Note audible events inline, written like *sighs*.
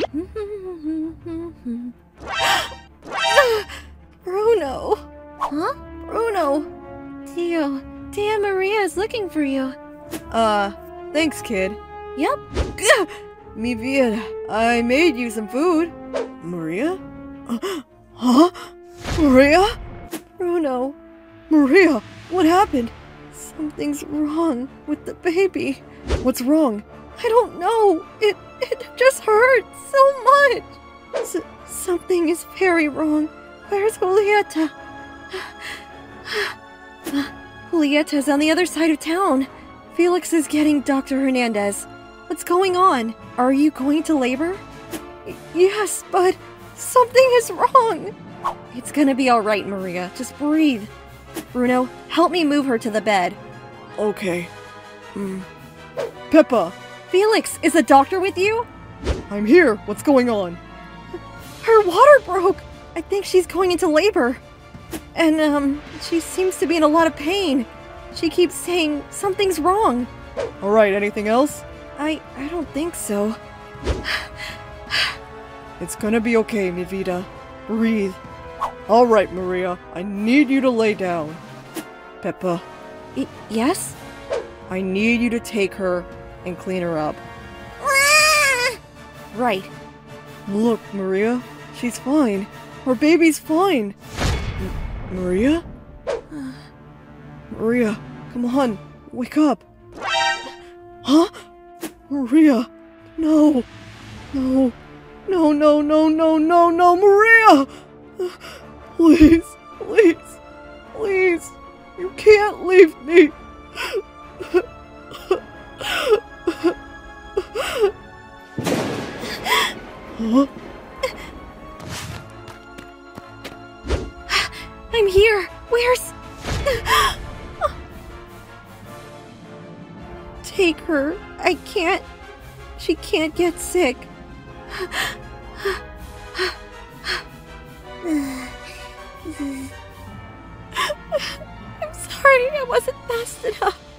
*gasps* Bruno! Huh? Bruno! Dio, Tia Maria is looking for you. Uh, thanks, kid. Yep. *gasps* Mi vida, I made you some food. Maria? *gasps* Huh? Maria? Bruno, Maria, what happened? Something's wrong with the baby. What's wrong? I don't know. It it just hurts so much. S- something is very wrong. Where's Julieta? *sighs* Julieta's on the other side of town. Felix is getting Dr. Hernandez. What's going on? Are you going to labor? Y- yes, but something is wrong. It's gonna be alright, Maria. Just breathe. Bruno, help me move her to the bed. Okay. Hmm. Pepa, Felix, is the doctor with you? I'm here. What's going on? Her water broke. I think she's going into labor. And, um, she seems to be in a lot of pain. She keeps saying something's wrong. All right, anything else? I I don't think so. It's gonna be okay, mi vida. Breathe. All right, Maria. I need you to lay down. Pepa, Y- yes? I need you to take her and clean her up. Ah! Right. Look, Maria, she's fine. Her baby's fine. M- Maria? Maria, come on, wake up. Huh? Maria, no. No. No, no, no, no, no, no, Maria! Please, please, please. You can't leave me. Huh? I'm here. Where's Take her. I can't. She can't get sick. I'm sorry, I wasn't fast enough.